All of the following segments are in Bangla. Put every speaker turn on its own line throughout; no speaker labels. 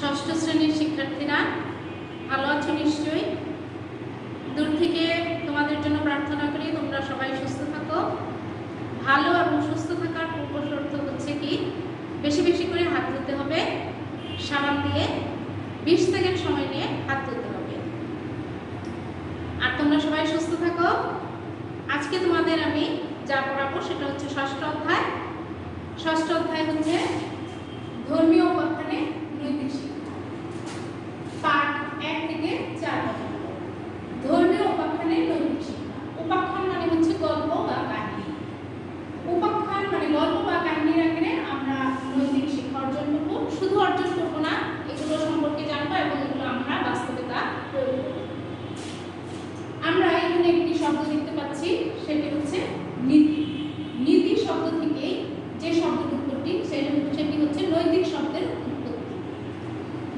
ষষ্ঠ শ্রেণির শিক্ষার্থীরা, ভালো আছো নিশ্চয়ই? দূর থেকে তোমাদের জন্য প্রার্থনা করি, তোমরা সবাই সুস্থ থাকো। ভালো এবং সুস্থ থাকার পূর্ব শর্ত হচ্ছে কি, বেশি বেশি করে হাত ধুতে হবে, সাবান দিয়ে বিশ সেকেন্ড সময় নিয়ে হাত ধুতে হবে। আর তোমরা সবাই সুস্থ থাকো। আজকে তোমাদের আমি যা পড়াবো সেটা হচ্ছে ষষ্ঠ অধ্যায়। ষষ্ঠ অধ্যায় হচ্ছে ধর্মীয় উপাখ্যানে নৈতিক শিক্ষা পাঠ এক থেকে চার পর্যন্ত ধর্মীয় উপাখ্যানে নৈতিক শিক্ষা উপাখ্যান মানে হচ্ছে গল্প বা কাহিনী উপাখ্যান মানে গল্প বা কাহিনীর আকারে আমরা নৈতিক শিক্ষা অর্জন করব শুধু অর্জন করব না এগুলো সম্পর্কে জানব এবং এগুলো আমরা বাস্তবে তা প্রয়োগ করব আমরা এখানে একটি শব্দ দেখতে পাচ্ছি সেটি হচ্ছে নীতি নীতি শব্দ থেকেই যে শব্দের উৎপত্তি সেটি সেটি হচ্ছে নৈতিক শব্দের উৎপত্তি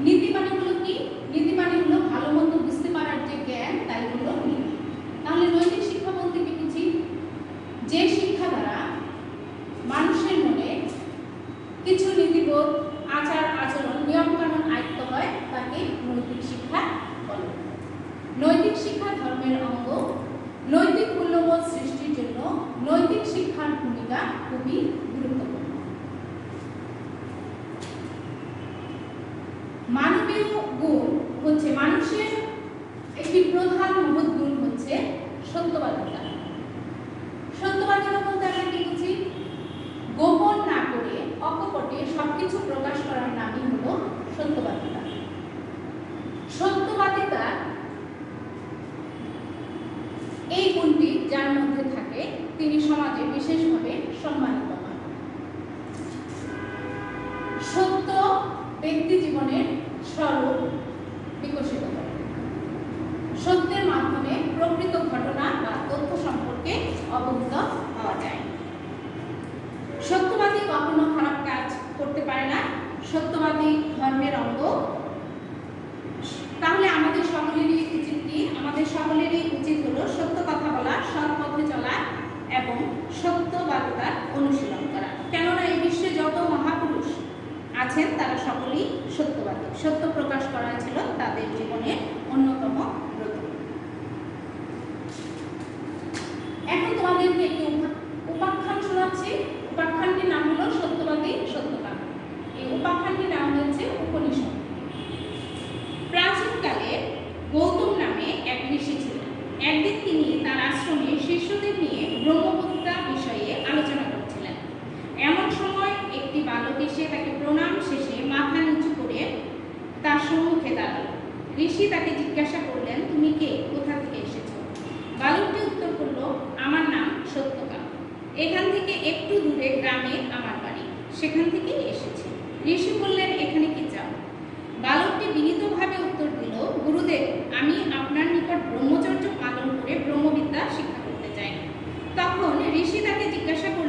নীতি মানে হলো কি নীতি মানে হলো ভালো মন্দ বুঝতে পারার যে জ্ঞান তাই হলো নীতি তাহলে নৈতিক শিক্ষা বলতে কি বুঝি যে শিক্ষা দ্বারা মানুষের মনে কিছু নীতিবোধ আচার আচরণ নিয়মকানুন আয়ত্ত হয় তাকে নৈতিক শিক্ষা বলে নৈতিক শিক্ষা ধর্মের অঙ্গ, নৈতিক মূল্যবোধ সৃষ্টির জন্য নৈতিক শিক্ষার ভূমিকা খুবই গুরুত্বপূর্ণ। মানবীয় গুণ হচ্ছে মানুষের একটি প্রধান মহৎ গুণ হচ্ছে সত্যবাদিতা। সত্যবাদিতা বলতে আমরা কি বুঝি? গোপন না করে অকপটে সবকিছু প্রকাশ করার নামই হলো সত্যবাদিতা। সত্যবাদিতা এই গুণটি যার মধ্যে থাকে, তিনি সমাজে বিশেষভাবে সম্মানিত হন। সত্য ব্যক্তি জীবনের স্বরূপ বিকশিত হয়। সত্যের মাধ্যমে প্রকৃত ঘটনা বা তথ্য সম্পর্কে অবহিত হওয়া যায় সত্যবাদী কখনো খারাপ কাজ করতে পারে না সত্যবাদী ধর্মের অঙ্গ তাহলে আমাদের সকলেরই উচিত কি আমাদের সকলেরই উচিত হলো সত্য কথা বলা সৎ পথে চলা এবং সত্যবাদিতার অনুশীলন করা কেননা এই বিশ্বে যত মহাপুরুষ আছেন তারা সকলেই সত্যবাদী সত্য প্রকাশ করা ছিল তাদের জীবনের অন্যতম ব্রত এখন তোমাদেরকে একটি উপা- উপাখ্যান শোনাচ্ছি উপাখ্যানটির নাম হলো সত্যবাদী সত্যকাম এই উপাখ্যানটির নাম হচ্ছে উপনিষদ প্রাচীনকালে গৌতম নামে এক ঋষি ছিলেন একদিন তিনি তার আশ্রমে শিষ্যদের নিয়ে ব্রহ্মপুত্রা বিষয়ে আলোচনা করছিলেন এমন সময় একটি বালক এসে তাকে প্রণাম শেষে মাথা নিচু করে তার সম্মুখে দাঁড়াল ঋষি তাকে জিজ্ঞাসা করলেন, তুমি কে? কোথা থেকে এসেছ? বালকটি উত্তর করল, আমার নাম সত্যকা এখান থেকে একটু দূরে গ্রামে আমার বাড়ি। সেখান থেকেই এসেছি। ঋষি বললেন, এখানে কি চাও? বালকটি বিনীতভাবে উত্তর দিল, গুরুদেব, আমি আপনার নিকট ব্রহ্মচর্য পালন করে ব্রহ্মবিদ্যা শিক্ষা করতে চাই। তখন ঋষি তাকে জিজ্ঞাসা করলেন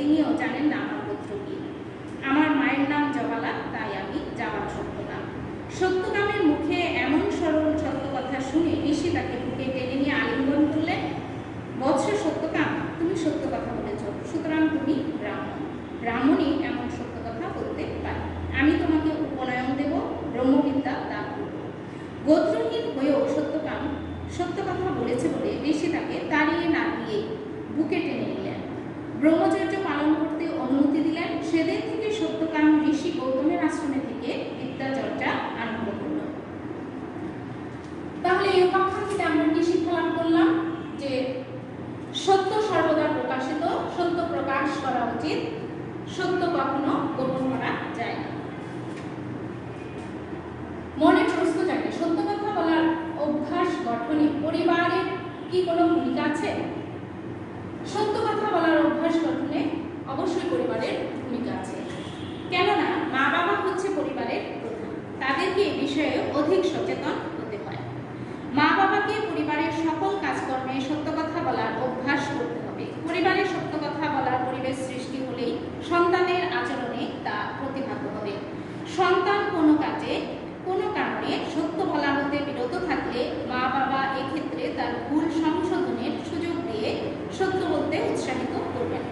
তিনিও জানেন না মনে প্রশ্ন জাগে, সত্য কথা বলার অভ্যাস গঠনে পরিবারের কি কোনো ভূমিকা আছে? সত্য কথা বলার অভ্যাস গঠনে অবশ্যই পরিবারের ভূমিকা আছে। কেননা মা বাবা হচ্ছে পরিবারের প্রধান তাদেরকে সন্তান কোনো কাজে কোনো কারণে সত্য বলা হতে বিরত থাকলে মা বাবা এক্ষেত্রে তার ভুল সংশোধনের সুযোগ দিয়ে সত্য বলতে উৎসাহিত করবেন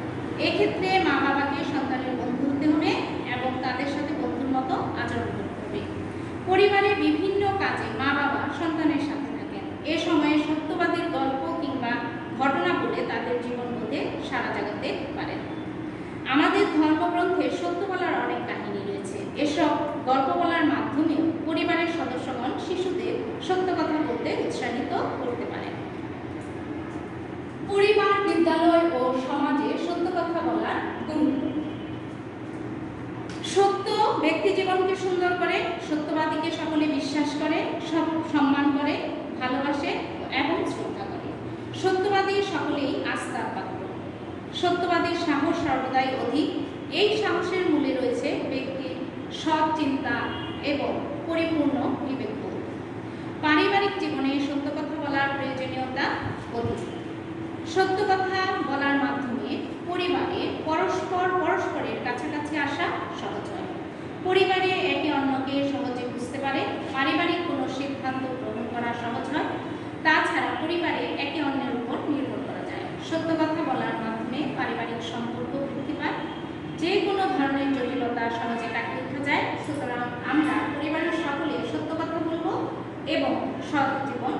এক্ষেত্রে মা বাবাকে সন্তানের বন্ধু হতে হবে এবং তাদের সাথে বন্ধুর মতো আচরণ করতে হবে পরিবারে বিভিন্ন কাজে মা বাবা সন্তানের সাথে থাকেন। এ সময়ে সত্যবাদীর গল্প কিংবা ঘটনা বলে তাদের জীবন বোধে সারা জাগাতে পারেন। আমাদের ধর্মগ্রন্থে সত্য বলার অনেক কাহিনী রয়েছে। এসব গল্প বলার মাধ্যমে পরিবারের সদস্যগণ শিশুদের সত্য কথা বলতে উৎসাহিত করতে পারে পরিবার বিদ্যালয় ও সমাজে সত্য কথা বলার গুরুত্ব সত্য ব্যক্তি জীবনকে সুন্দর করে, সত্যবাদীকে সকলে বিশ্বাস করে, সব সম্মান করে, ভালোবাসে এবং শ্রদ্ধা করে। সত্যবাদী সকলেই আস্থার পাত্র সত্যবাদীর সাহস সর্বদাই অধিক। এই সাহসের মূলে রয়েছে ব্যক্তির সৎ চিন্তা এবং পরিপূর্ণ বিবেক পারিবারিক জীবনে সত্য কথা বলার প্রয়োজনীয়তা অধিক সত্য কথা বলার মাধ্যমে পরিবারে পরস্পর পরস্পরের কাছাকাছি আসা সহজ হয় পরিবারে একে অন্যকে সহজে বুঝতে পারে পারিবারিক কোনো সিদ্ধান্ত গ্রহণ করা সহজ হয় তাছাড়া পরিবারে একে অন্যের উপর নির্ভর করা যায়। সত্য কথা বলার মাধ্যমে পারিবারিক সম্পর্ক বৃদ্ধি পায়। যে কোনো ধরনের জটিলতা সহজে কাটিয়ে ওঠা যায় সুতরাং আমরা পরিবারের সকলে সত্য কথা বলব এবং সৎ জীবন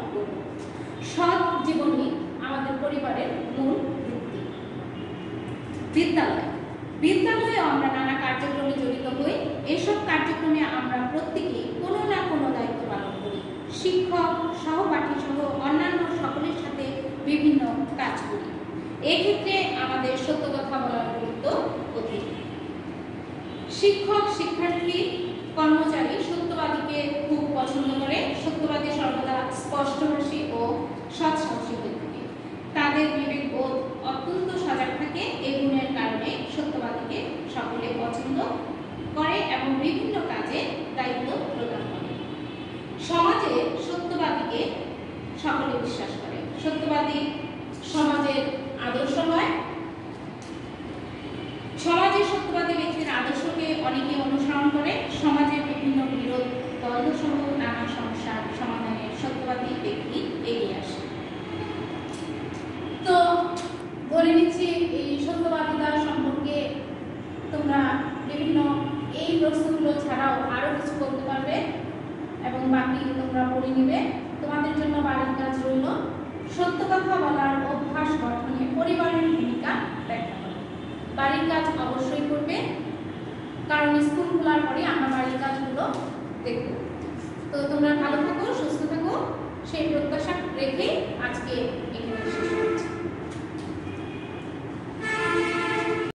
সৎ জীবনই আমাদের পরিবারের মূল ভিত্তি। বিদ্যালয়। বিদ্যালয়ে আমরা নানা কার্যক্রমে জড়িত হই। এসব কার্যক্রমে আমরা প্রত্যেকেই কোনো না কোনো দায়িত্ব পালন করি। শিক্ষক, সহপাঠী বিভিন্ন কাজ করি এক্ষেত্রে আমাদের সত্য কথা বলার গুরুত্ব অধিক। শিক্ষক, শিক্ষার্থী, কর্মচারী সত্যবাদীকে খুব পছন্দ করে। সত্যবাদী সর্বদা স্পষ্টভাষী ও সৎসাহসী হয়ে থাকে তাদের বিবেকবোধ অত্যন্ত সজাগ থাকে এই গুণের কারণে সত্যবাদীকে সকলে পছন্দ করে এবং বিভিন্ন কাজে দায়িত্ব প্রদান করে সমাজে সত্যবাদীকে সকলে বিশ্বাস করে সত্যবাদী সমাজের আদর্শ হয় সমাজে সত্যবাদী ব্যক্তির আদর্শকে অনেকে অনুসরণ করে সমাজের বিভিন্ন বিরোধ দ্বন্দ্ব সহ নানা সমস্যার সমাধানে সত্যবাদী ব্যক্তি এগিয়ে আসে তো বলে নিচ্ছি এই সত্যবাদিতা সম্পর্কে তোমরা বিভিন্ন এই প্রশ্নগুলো ছাড়াও আরও কিছু বলতে পারবে এবং বাকি তোমরা পড়ে নিবে। তোমাদের জন্য বাড়ির কাজ রইল। সত্য কথা বলার অভ্যাস গঠনে পরিবারের ভূমিকা ব্যাখ্যা বাড়ির কাজ অবশ্যই করবে, কারণ স্কুল খোলার পরে আমরা বাড়ির কাজগুলো দেখব। তো তোমরা ভালো থাকো, সুস্থ থাকো। সেই প্রত্যাশা রেখে আজকে